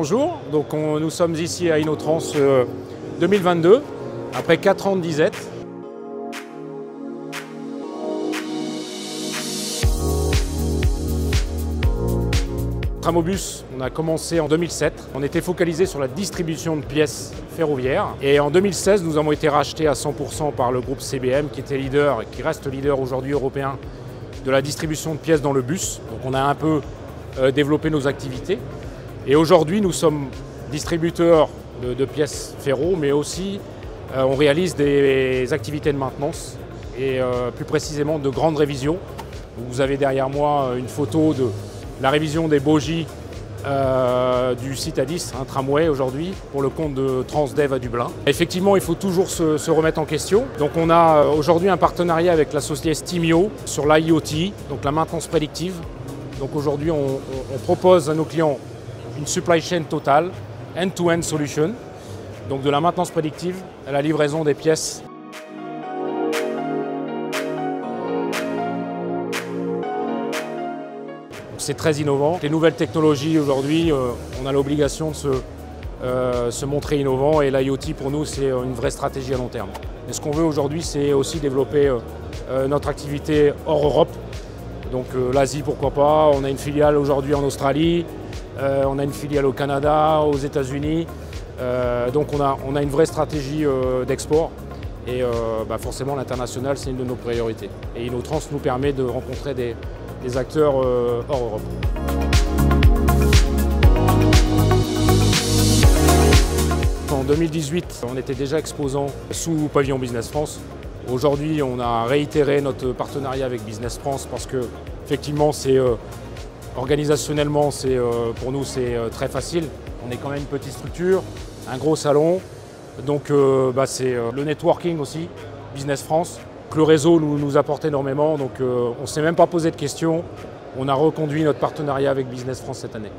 Bonjour, donc on- nous sommes ici à Innotrans euh, 2022, après 4 ans de disette. Tramobus, on a commencé en 2007. On était focalisé sur la distribution de pièces ferroviaires. Et en 2016, nous avons été rachetés à 100% par le groupe CBM, qui était leader et qui reste leader aujourd'hui européen de la distribution de pièces dans le bus. Donc on a un peu euh, développé nos activités. Et aujourd'hui, nous sommes distributeurs de, pièces ferro, mais aussi euh, on réalise des activités de maintenance et euh, plus précisément de grandes révisions. Vous avez derrière moi une photo de la révision des bogies euh, du 10, un tramway aujourd'hui, pour le compte de Transdev à Dublin. Effectivement, il faut toujours se, remettre en question. Donc on a euh, aujourd'hui un partenariat avec la société Stimio sur l'IoT, donc la maintenance prédictive. Donc aujourd'hui, on propose à nos clients une supply chain totale, end-to-end solution, donc de la maintenance prédictive à la livraison des pièces. C'est très innovant. Les nouvelles technologies aujourd'hui, euh, on a l'obligation de se, euh, se montrer innovant et l'IoT pour nous c'est une vraie stratégie à long terme. Et ce qu'on veut aujourd'hui c'est aussi développer euh, euh, notre activité hors Europe. Donc euh, l'Asie pourquoi pas, on a une filiale aujourd'hui en Australie, euh, on a une filiale au Canada, aux États-Unis. Euh, donc on a, une vraie stratégie euh, d'export et bah, forcément l'international c'est une de nos priorités. Et Innotrans nous permet de rencontrer des, des acteurs hors Europe. En 2018, on était déjà exposant sous pavillon Business France. Aujourd'hui, on a réitéré notre partenariat avec Business France parce que effectivement, c'est organisationnellement, euh, pour nous, c'est euh, très facile. On est quand même une petite structure, un gros salon, donc euh, bah, c'est le networking aussi, Business France. Que le réseau nous, nous apporte énormément, donc on ne s'est même pas posé de questions. On a reconduit notre partenariat avec Business France cette année.